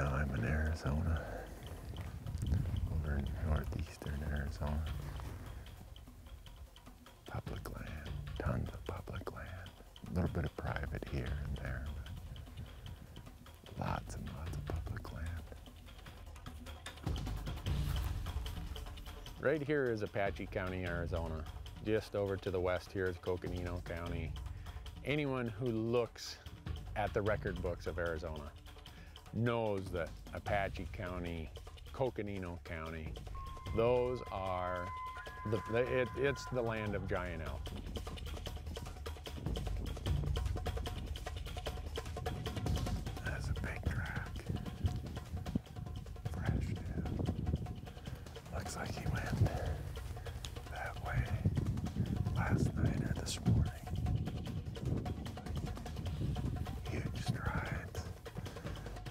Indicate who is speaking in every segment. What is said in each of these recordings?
Speaker 1: Now I'm in Arizona, over in northeastern Arizona. Public land, tons of public land. A little bit of private here and there, lots and lots of public land.
Speaker 2: Right here is Apache County, Arizona. Just over to the west here is Coconino County. Anyone who looks at the record books of Arizona knows that Apache County, Coconino County, those are, the, the- it, it's the land of giant elk.
Speaker 1: That's a big track. Fresh too. Looks like he went that way last night or this morning. Huge.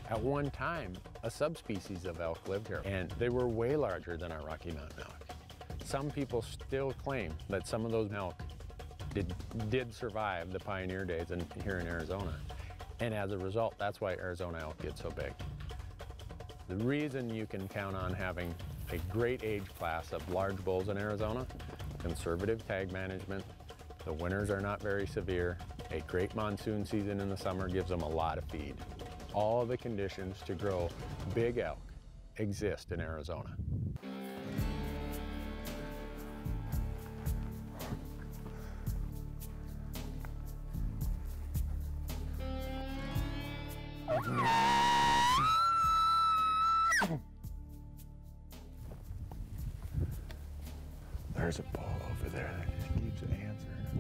Speaker 2: At one time, a subspecies of elk lived here, and they were way larger than our Rocky Mountain elk. Some people still claim that some of those elk did, did survive the pioneer days in, here in Arizona. And as a result, that's why Arizona elk get so big. The reason you can count on having a great age class of large bulls in Arizona, conservative tag management, the winters are not very severe, a great monsoon season in the summer gives them a lot of feed. All the conditions to grow big elk exist in Arizona.
Speaker 1: There's a bull over there that just keeps answering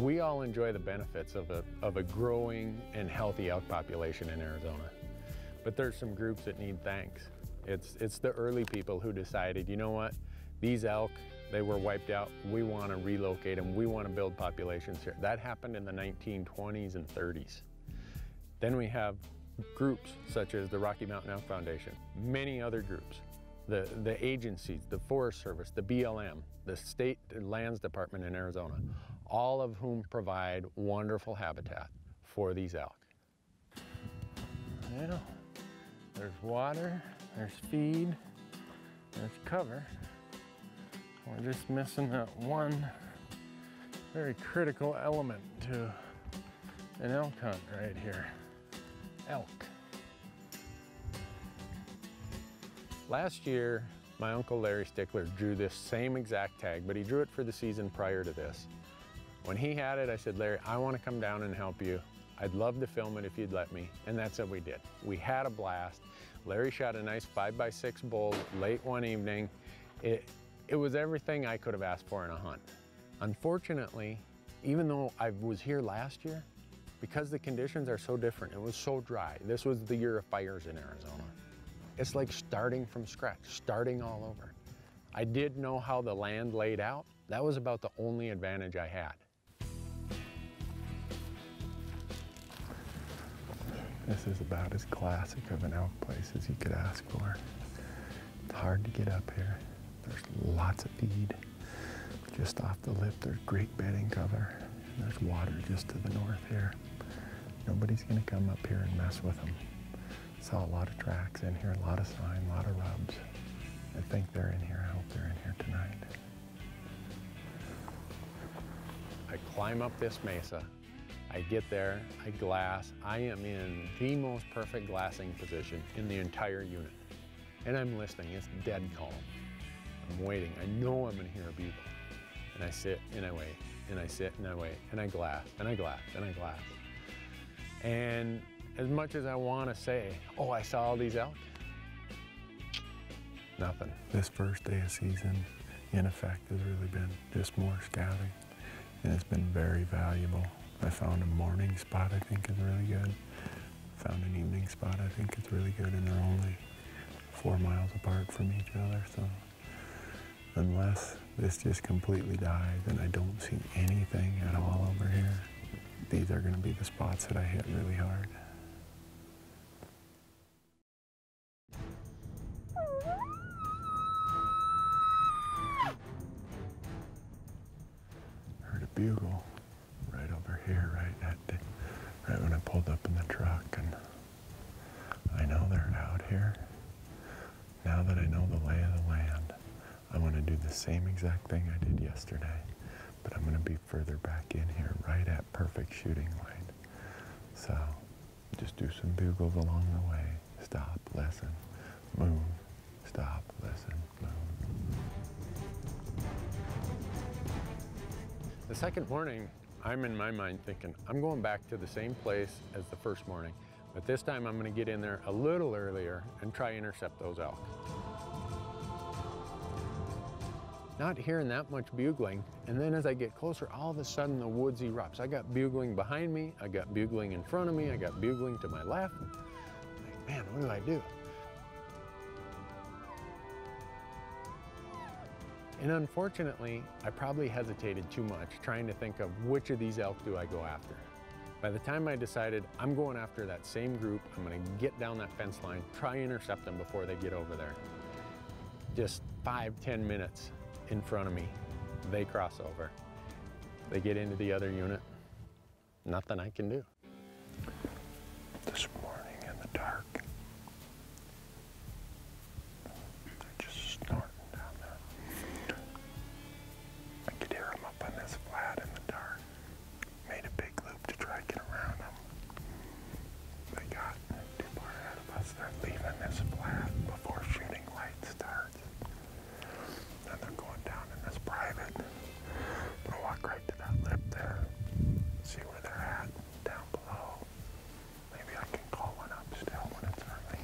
Speaker 2: We all enjoy the benefits of a, of a growing and healthy elk population in Arizona. But there's some groups that need thanks. It's, it's the early people who decided, you know what, these elk, they were wiped out. We want to relocate them. We want to build populations here. That happened in the 1920s and 30s. Then we have groups such as the Rocky Mountain Elk Foundation, many other groups, the, the agencies, the Forest Service, the BLM, the State Lands Department in Arizona, all of whom provide wonderful habitat for these elk. Well, there's water, there's feed, there's cover. We're just missing that one very critical element to an elk hunt right here. Elk. Last year, my uncle Larry Stickler drew this same exact tag, but he drew it for the season prior to this. When he had it, I said, Larry, I want to come down and help you. I'd love to film it if you'd let me. And that's what we did. We had a blast. Larry shot a nice five by six bull late one evening. It, it was everything I could have asked for in a hunt. Unfortunately, even though I was here last year, because the conditions are so different, it was so dry. This was the year of fires in Arizona. It's like starting from scratch, starting all over. I did know how the land laid out. That was about the only advantage I had.
Speaker 1: This is about as classic of an elk place as you could ask for. It's hard to get up here. There's lots of feed. Just off the lip, there's great bedding cover. There's water just to the north here. Nobody's gonna come up here and mess with them. Saw a lot of tracks in here, a lot of sign, a lot of rubs. I think they're in here. I hope they're in here tonight.
Speaker 2: I climb up this mesa. I get there, I glass. I am in the most perfect glassing position in the entire unit. And I'm listening, it's dead calm. I'm waiting, I know I'm gonna hear a bugle. And I sit and I wait, and I sit and I wait, and I glass, and I glass, and I glass. And as much as I wanna say, oh, I saw all these elk, nothing.
Speaker 1: This first day of season, in effect, has really been just more scouting, and it's been very valuable. I found a morning spot I think is really good. Found an evening spot I think is really good, and they're only four miles apart from each other. So unless this just completely dies and I don't see anything at all over here, these are going to be the spots that I hit really hard. Do the same exact thing I did yesterday, but I'm going to be further back in here, right at perfect shooting line. So just do some bugles along the way. Stop, listen, move, stop, listen, move.
Speaker 2: The second morning, I'm in my mind thinking, I'm going back to the same place as the first morning, but this time I'm gonna get in there a little earlier and try intercept those elk. Not hearing that much bugling, and then as I get closer, all of a sudden the woods erupts. I got bugling behind me, I got bugling in front of me, I got bugling to my left. Like, man, what do I do? And unfortunately, I probably hesitated too much trying to think of which of these elk do I go after. By the time I decided I'm going after that same group, I'm gonna get down that fence line, try intercept them before they get over there. Just five, ten minutes in front of me, they cross over. They get into the other unit, nothing I can do.
Speaker 1: This morning in the dark, they're just snorting down there. I could hear them up on this flat in the dark. Made a big loop to try to get around them. They got too far ahead of us. They're leaving this flat before shooting light starts. Then they're going down in this private. I'm gonna walk right to that lip there. See where they're at down below. Maybe I can call one up still when it's early.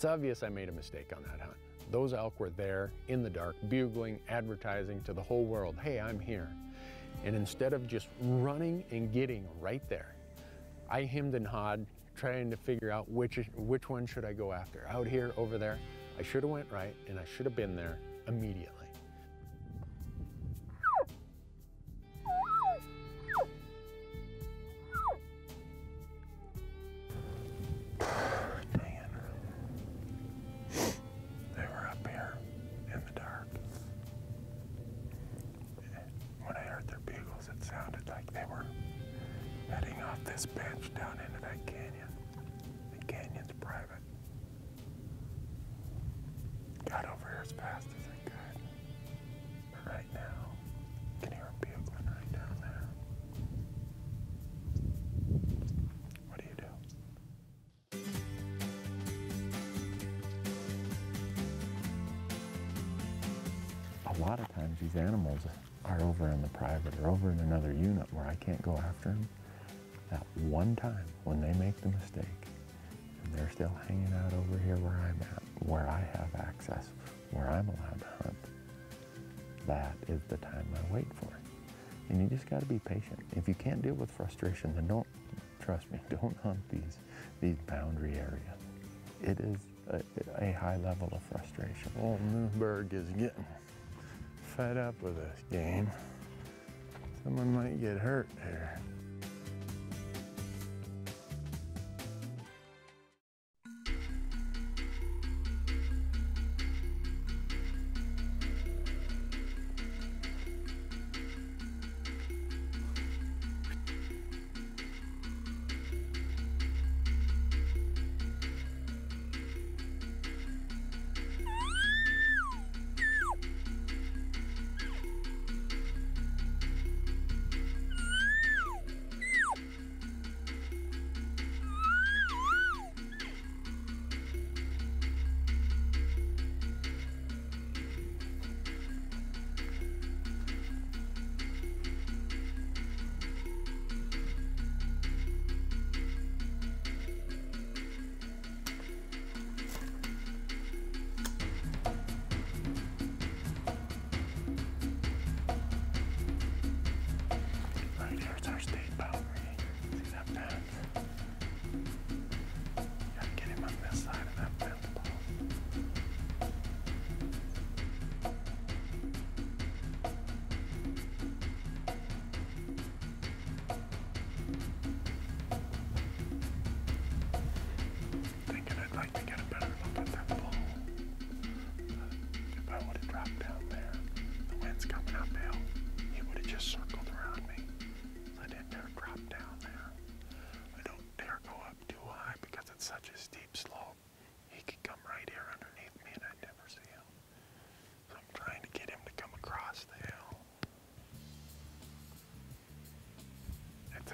Speaker 2: It's obvious I made a mistake on that hunt. Those elk were there in the dark, bugling, advertising to the whole world, hey, I'm here. And instead of just running and getting right there, I hemmed and hawed, trying to figure out which, which one should I go after, out here, over there. I should have went right, and I should have been there immediately.
Speaker 1: Times these animals are over in the private or over in another unit where I can't go after them. That one time when they make the mistake and they're still hanging out over here where I'm at, where I have access, where I'm allowed to hunt, that is the time I wait for. And you just got to be patient. If you can't deal with frustration, then don't, trust me, don't hunt these, these boundary areas. It is a, a high level of frustration. Old Newberg is getting fed up with this game. Someone might get hurt here.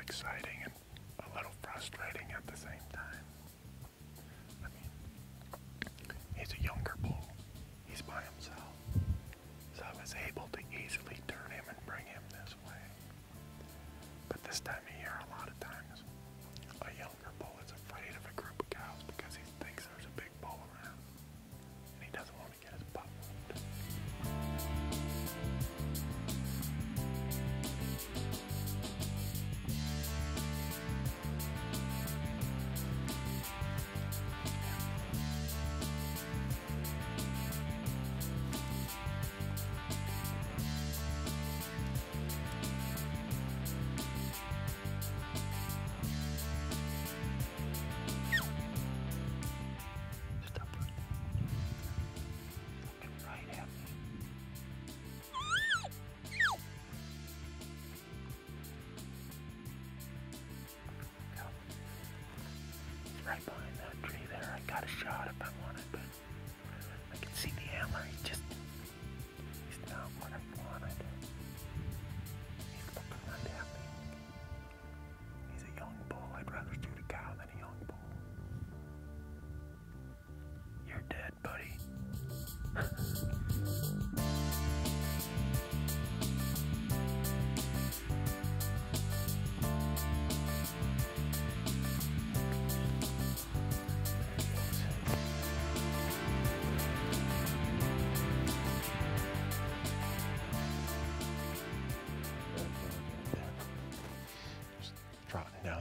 Speaker 2: Exciting and a little frustrating at the same time. I mean, he's a younger bull. He's by himself. So I was able to easily turn him and bring him this way. But this time of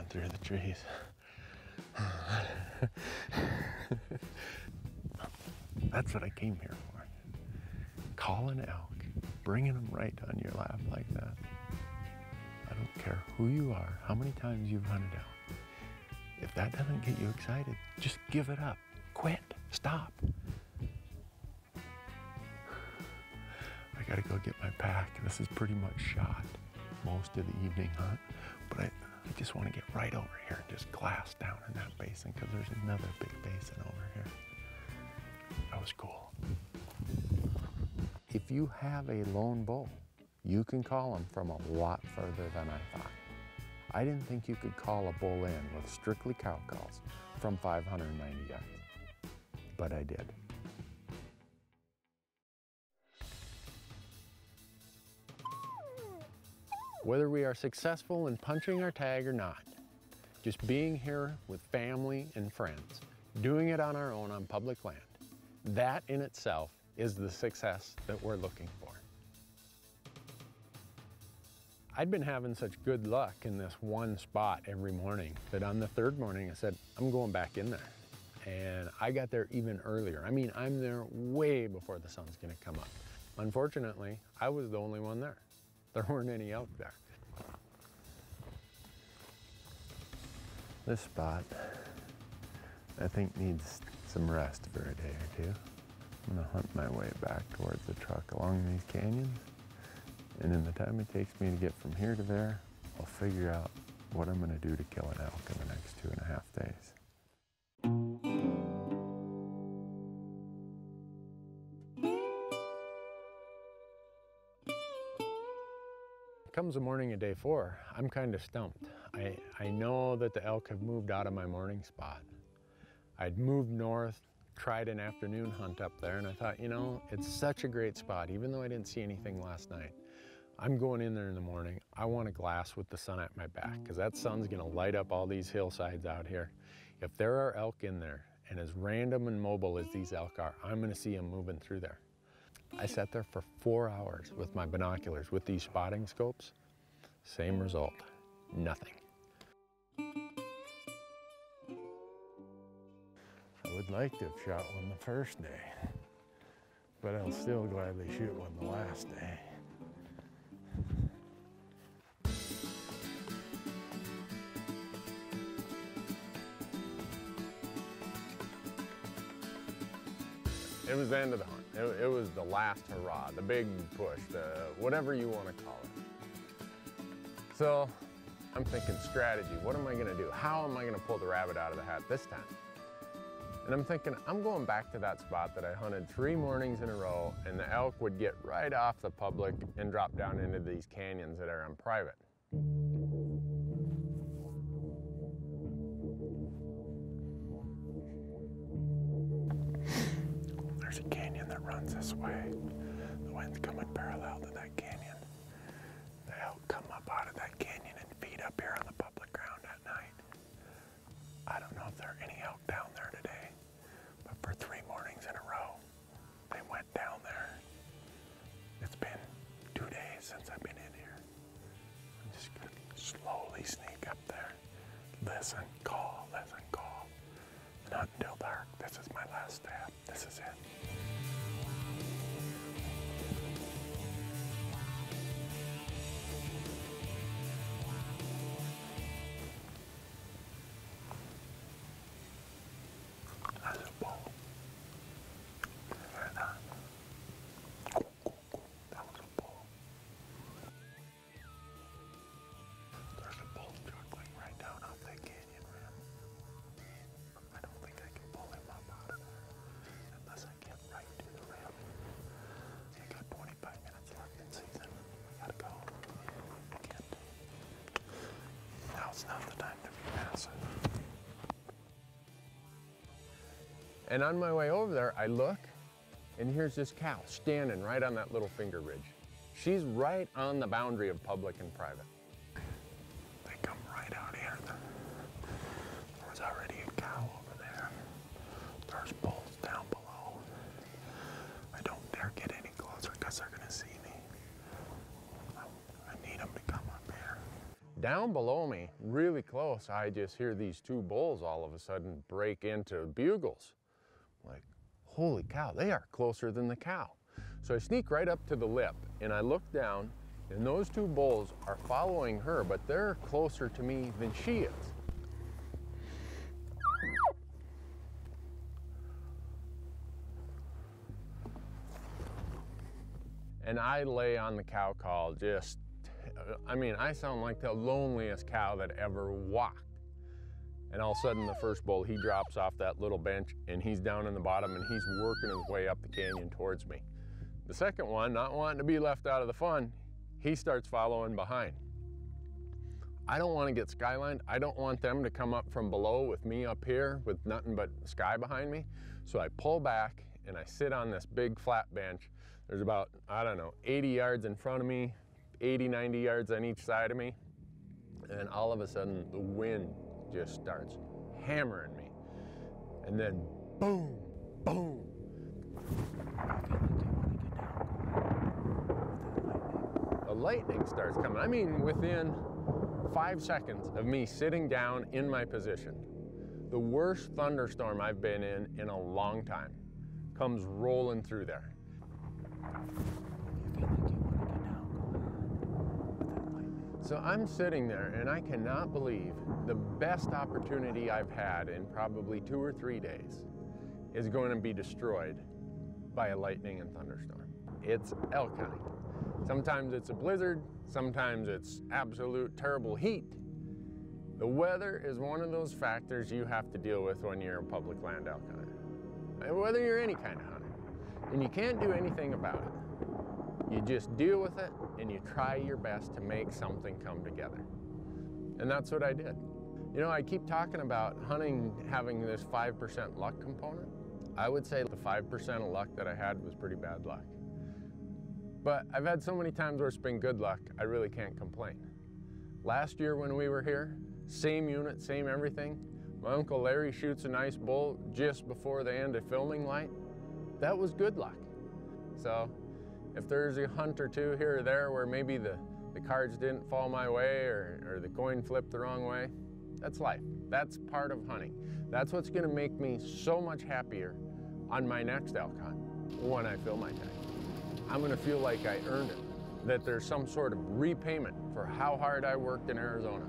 Speaker 2: through the trees. That's what I came here for. Call an elk, bringing them right on your lap like that. I don't care who you are, how many times you've hunted out. If that doesn't get you excited, just give it up. Quit. Stop. I gotta go get my pack. This is pretty much shot most of the evening hunt, just want to get right over here and just glass down in that basin because there's another big basin over here. That was cool. If you have a lone bull, you can call him from a lot further than I thought. I didn't think you could call a bull in with strictly cow calls from 590 yards, but I did. Whether we are successful in punching our tag or not, just being here with family and friends, doing it on our own on public land, that in itself is the success that we're looking for. I'd been having such good luck in this one spot every morning that on the third morning I said, I'm going back in there. And I got there even earlier. I mean, I'm there way before the sun's gonna come up. Unfortunately, I was the only one there. There weren't any elk there. This spot, I think needs some rest for a day or two. I'm gonna hunt my way back towards the truck along these canyons. And in the time it takes me to get from here to there, I'll figure out what I'm gonna do to kill an elk in the Comes the morning of day four, I'm kind of stumped. I, I know that the elk have moved out of my morning spot. I'd moved north, tried an afternoon hunt up there, and I thought, you know, it's such a great spot, even though I didn't see anything last night. I'm going in there in the morning. I want a glass with the sun at my back, because that sun's gonna light up all these hillsides out here. If there are elk in there, and as random and mobile as these elk are, I'm gonna see them moving through there. I sat there for four hours with my binoculars, with these spotting scopes. Same result, nothing. I would like to have shot one the first day, but I'll still gladly shoot one the last day. It was the end of the hunt. It, it was the last hurrah, the big push, the whatever you want to call it. So I'm thinking strategy. What am I going to do? How am I going to pull the rabbit out of the hat this time? And I'm thinking, I'm going back to that spot that I hunted three mornings in a row and the elk would get right off the public and drop down into these canyons that are on private.
Speaker 1: There's a canyon that runs this way. The wind's coming parallel to that canyon. The elk come up out of that canyon and feed up here on the public ground at night. I don't know if there are any elk down there today, but for three mornings in a row, they went down there. It's been two days since I've been in here. I'm just gonna slowly sneak up there. Listen, call, listen, call. Not until dark. This is my last step. This is it. Now's not the time to be passive.
Speaker 2: And on my way over there, I look, and here's this cow standing right on that little finger ridge. She's right on the boundary of public and private.
Speaker 1: They come right out here. There was already a cow over there. There's bulls down below. I don't dare get any closer because they're gonna see me. I, I need them to come up here.
Speaker 2: Down below me, really close, I just hear these two bulls all of a sudden break into bugles. Like, holy cow, they are closer than the cow. So I sneak right up to the lip and I look down, and those two bulls are following her, but they're closer to me than she is. And I lay on the cow call just, I mean, I sound like the loneliest cow that ever walked. And all of a sudden, the first bull, he drops off that little bench and he's down in the bottom and he's working his way up the canyon towards me. The second one, not wanting to be left out of the fun, he starts following behind. I don't want to get skylined. I don't want them to come up from below with me up here with nothing but sky behind me. So I pull back and I sit on this big flat bench. There's about, I don't know, 80 yards in front of me, 80, 90 yards on each side of me. And all of a sudden, the wind just starts hammering me. And then boom, boom. The lightning starts coming. I mean, within five seconds of me sitting down in my position, the worst thunderstorm I've been in in a long time comes rolling through there. So I'm sitting there and I cannot believe the best opportunity I've had in probably two or three days is going to be destroyed by a lightning and thunderstorm. It's elk hunting. Sometimes it's a blizzard, sometimes it's absolute terrible heat. The weather is one of those factors you have to deal with when you're a public land elk hunter, whether you're any kind of hunter. And you can't do anything about it. You just deal with it and you try your best to make something come together. And that's what I did. You know, I keep talking about hunting having this 5% luck component. I would say the 5% of luck that I had was pretty bad luck. But I've had so many times where it's been good luck, I really can't complain. Last year when we were here, same unit, same everything. My Uncle Larry shoots a nice bull just before the end of filming light. That was good luck. So if there's a hunt or two here or there where maybe the, the cards didn't fall my way or, or the coin flipped the wrong way, that's life. That's part of hunting. That's what's gonna make me so much happier on my next elk hunt when I fill my tag. I'm gonna feel like I earned it, that there's some sort of repayment for how hard I worked in Arizona.